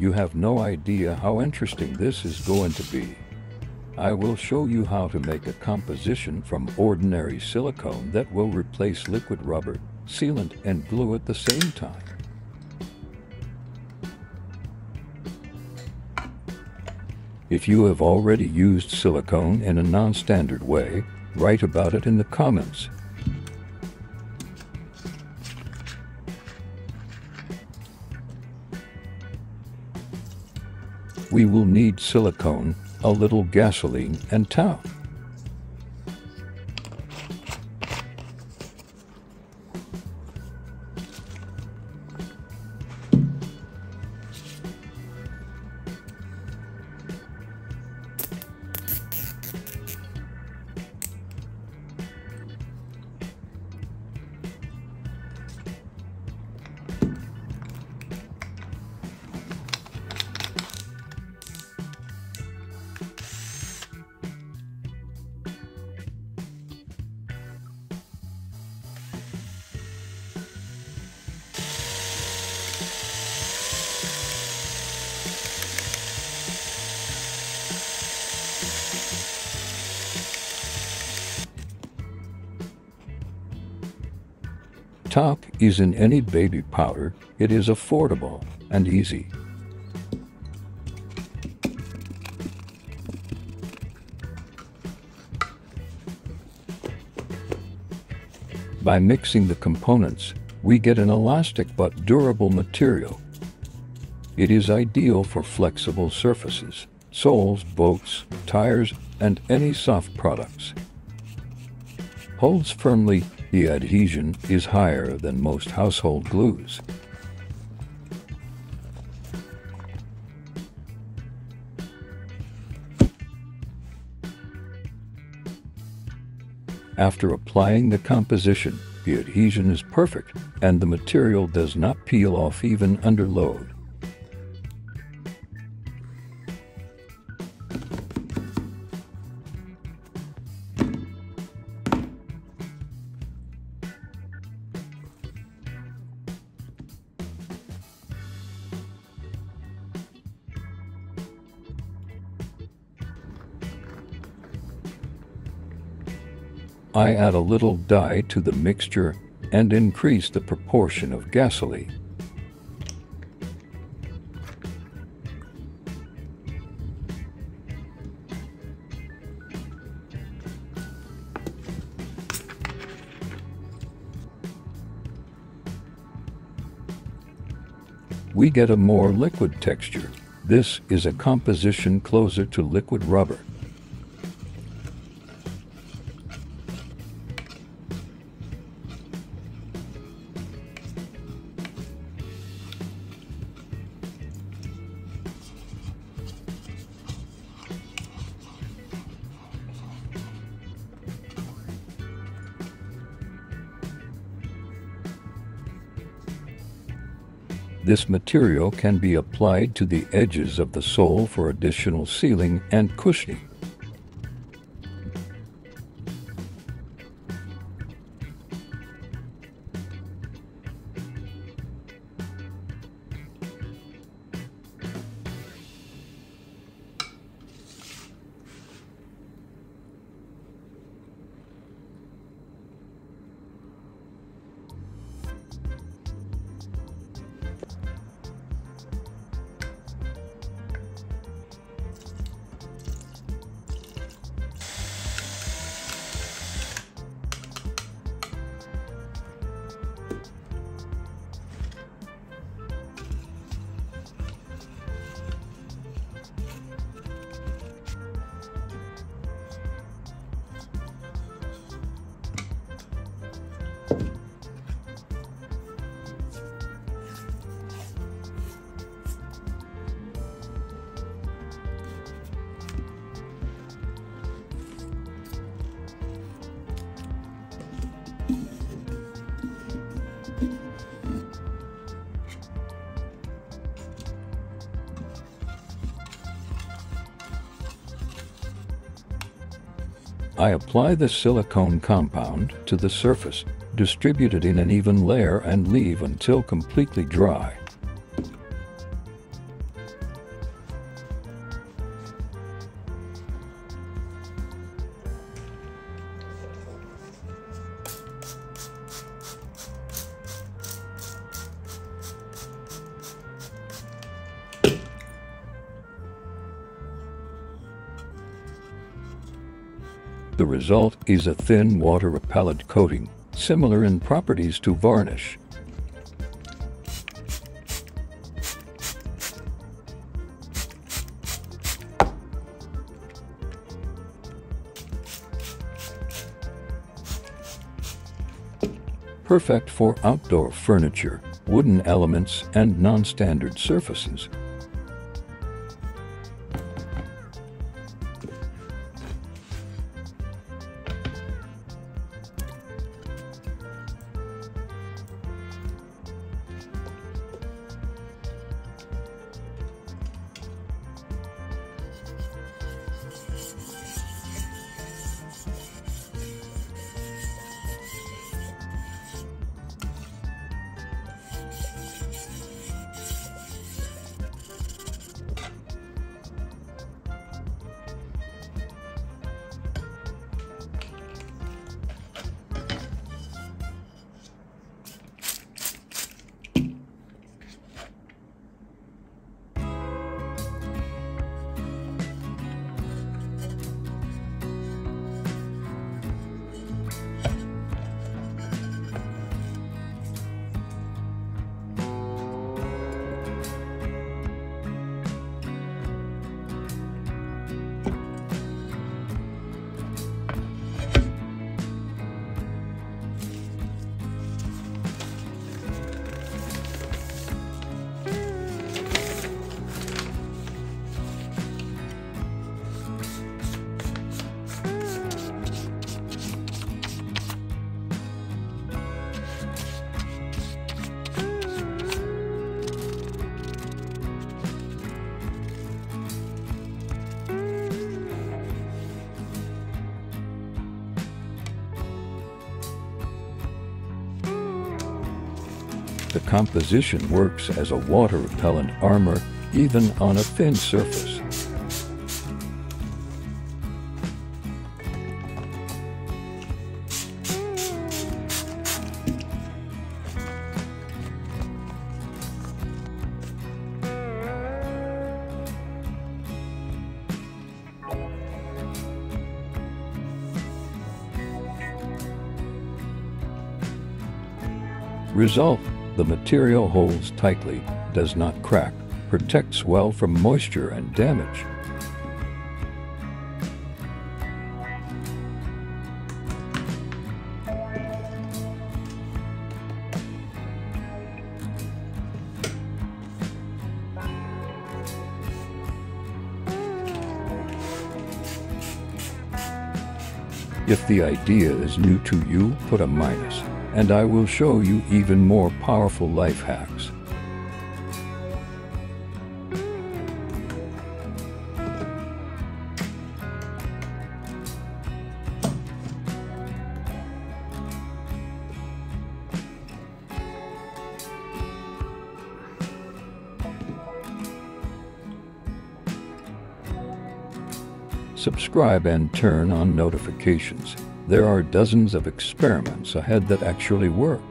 You have no idea how interesting this is going to be. I will show you how to make a composition from ordinary silicone that will replace liquid rubber, sealant, and glue at the same time. If you have already used silicone in a non-standard way, write about it in the comments. We will need silicone, a little gasoline, and talc. Talc is in any baby powder. It is affordable and easy. By mixing the components, we get an elastic but durable material. It is ideal for flexible surfaces, soles, boats, tires, and any soft products. Holds firmly the adhesion is higher than most household glues. After applying the composition, the adhesion is perfect and the material does not peel off even under load. I add a little dye to the mixture and increase the proportion of gasoline. We get a more liquid texture. This is a composition closer to liquid rubber. This material can be applied to the edges of the sole for additional sealing and cushioning. I apply the silicone compound to the surface, distribute it in an even layer and leave until completely dry. The result is a thin water repellent coating, similar in properties to varnish. perfect for outdoor furniture, wooden elements, and non-standard surfaces. The composition works as a water-repellent armor even on a thin surface. Result the material holds tightly, does not crack, protects well from moisture and damage. If the idea is new to you, put a minus and I will show you even more powerful life hacks. Subscribe and turn on notifications. There are dozens of experiments ahead that actually work.